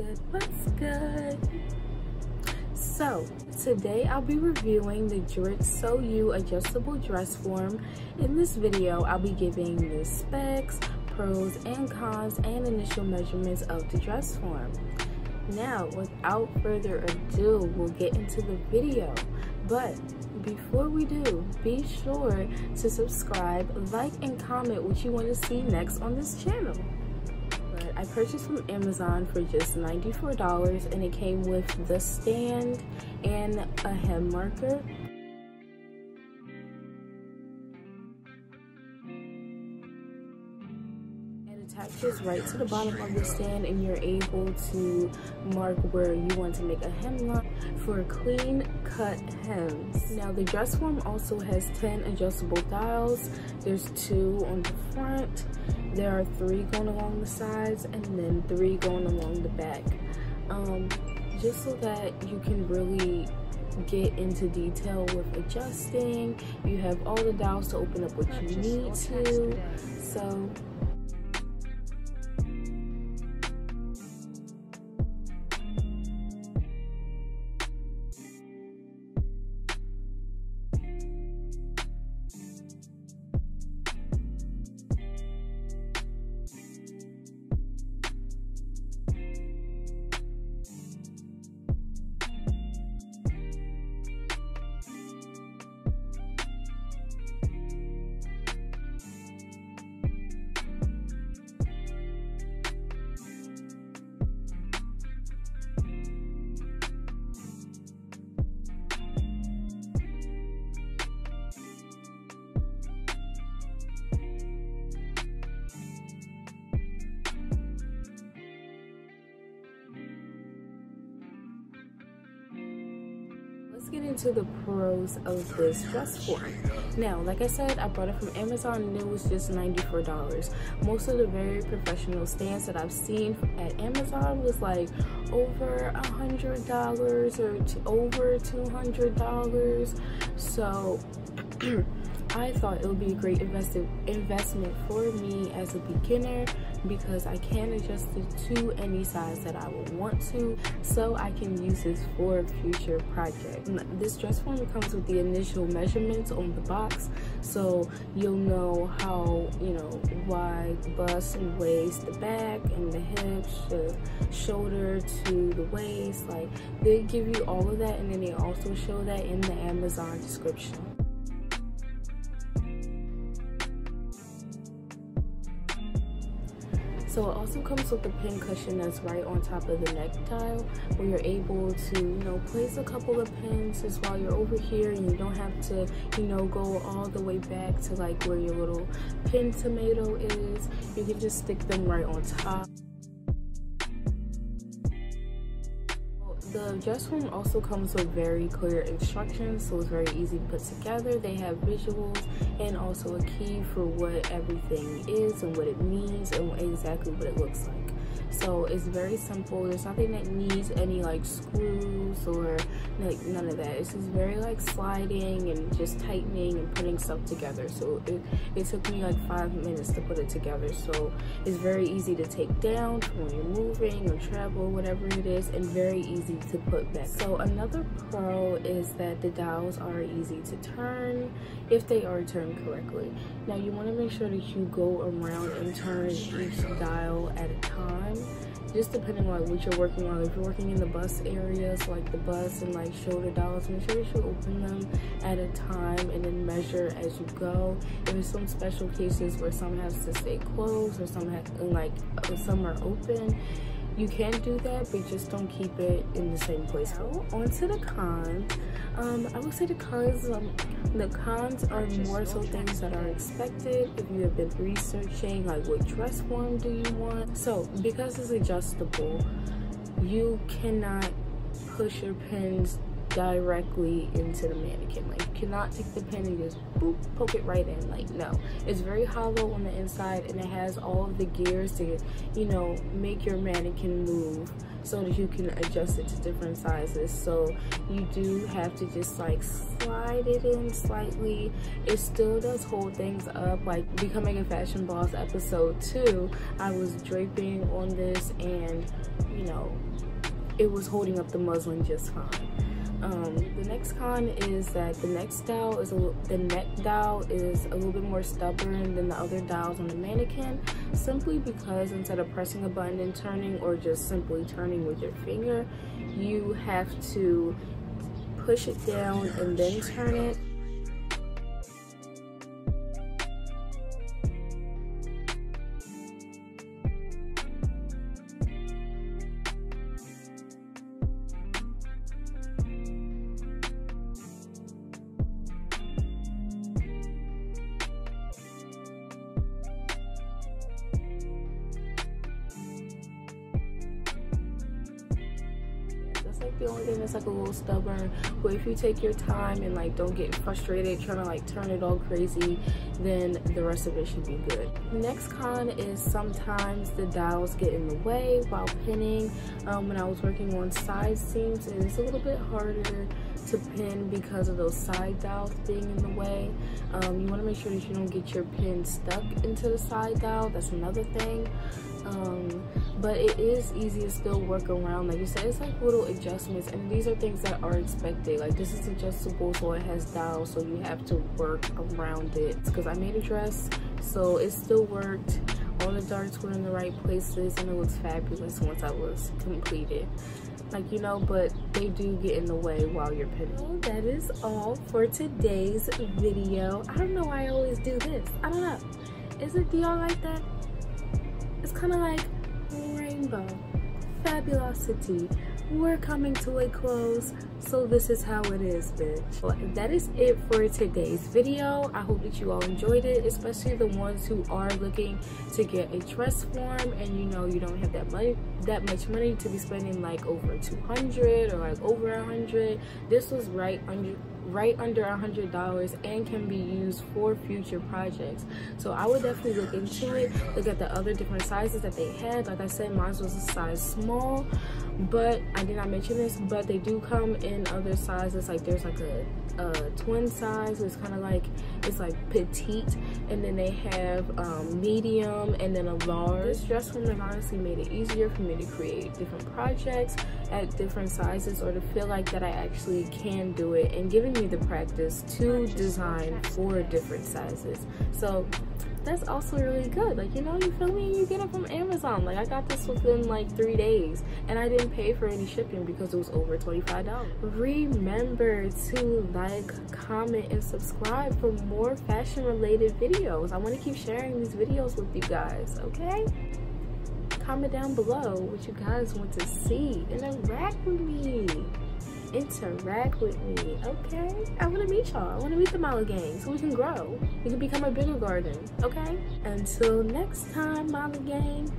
good? What's good? So, today I'll be reviewing the Dritz Sew You adjustable dress form. In this video, I'll be giving the specs, pros and cons, and initial measurements of the dress form. Now, without further ado, we'll get into the video. But before we do, be sure to subscribe, like, and comment what you want to see next on this channel. I purchased from Amazon for just $94 and it came with the stand and a hem marker. It attaches right to the bottom of the stand and you're able to mark where you want to make a hemline for clean cut hems. Now the dress form also has 10 adjustable dials. There's two on the front. There are three going along the sides and then three going along the back. Um, just so that you can really get into detail with adjusting. You have all the dials to open up what you need to. So get into the pros of this dress form. Now, like I said, I bought it from Amazon and it was just $94. Most of the very professional stands that I've seen at Amazon was like over a $100 or over $200. So, I thought it would be a great investment for me as a beginner because I can adjust it to any size that I would want to so I can use this for future projects. This dress form comes with the initial measurements on the box so you'll know how, you know, wide bust and waist, the back and the hips, the shoulder to the waist. Like they give you all of that and then they also show that in the Amazon description. So it also comes with a pin cushion that's right on top of the neck tile where you're able to, you know, place a couple of pins just while you're over here and you don't have to, you know, go all the way back to like where your little pin tomato is. You can just stick them right on top. The dress form also comes with very clear instructions, so it's very easy to put together. They have visuals and also a key for what everything is and what it means and exactly what it looks like so it's very simple. There's nothing that needs any like screws or like none of that. It's just very like sliding and just tightening and putting stuff together. So it, it took me like five minutes to put it together. So it's very easy to take down when you're moving or travel whatever it is and very easy to put back. So another pro is that the dials are easy to turn if they are turned correctly. Now you want to make sure that you go around and turn each dial at a time just depending on like what you're working on. If you're working in the bus areas like the bus and like shoulder dials make sure you should open them at a time and then measure as you go. If there's some special cases where some has to stay closed or some have like some are open you can do that but just don't keep it in the same place. Now on to the cons. Um, i would say the cons um, the cons are more so things that are expected. If you have been researching like what dress form do you want? So because it's adjustable you cannot push your pins directly into the mannequin. Like you cannot take the pin and just boop, poke it right in. Like no, it's very hollow on the inside and it has all of the gears to, you know, make your mannequin move so that you can adjust it to different sizes. So you do have to just like slide it in slightly. It still does hold things up. Like Becoming a Fashion Boss episode two, I was draping on this and, you know, it was holding up the muslin just fine. Um, the next con is that the dowel is a the neck dowel is a little bit more stubborn than the other dowels on the mannequin, simply because instead of pressing a button and turning or just simply turning with your finger, you have to push it down and then turn it like the only thing that's like a little stubborn but if you take your time and like don't get frustrated trying to like turn it all crazy then the rest of it should be good. Next con is sometimes the dials get in the way while pinning. Um, when i was working on side seams it's a little bit harder to pin because of those side dials being in the way. Um, you want to make sure that you don't get your pin stuck into the side dowel that's another thing. Um, but it is easy to still work around like you said it's like little adjustments and these are things that are expected like this is adjustable so it has dials so you have to work around it because i made a dress so it still worked all the darts were in the right places and it looks fabulous once i was completed like you know but they do get in the way while you're pinning well, that is all for today's video. I don't know why i always do this. I don't know. Is it do y'all like that? It's kind of like fabulosity we're coming to a close. So this is how it is bitch. Well, that is it for today's video. I hope that you all enjoyed it especially the ones who are looking to get a dress form. And you know you don't have that money that much money to be spending like over 200 or like over a 100 this was right under right under a hundred dollars and can be used for future projects. So i would definitely look into it look at the other different sizes that they had. Like i said mine was a size small but i did not mention this but they do come in other sizes. Like there's like a, a twin size it's kind of like it's like petite and then they have um, medium and then a large. This dress form honestly made it easier for me to create different projects at different sizes or to feel like that i actually can do it and giving the practice to design for different sizes. So that's also really good. Like you know you feel me? You get it from amazon. Like i got this within like three days and i didn't pay for any shipping because it was over 25 dollars. Remember to like comment and subscribe for more fashion related videos. I want to keep sharing these videos with you guys okay? Comment down below what you guys want to see and interact with me interact with me, okay? I want to meet y'all. I want to meet the Mala gang so we can grow. We can become a bigger garden, okay? Until next time, Mala gang.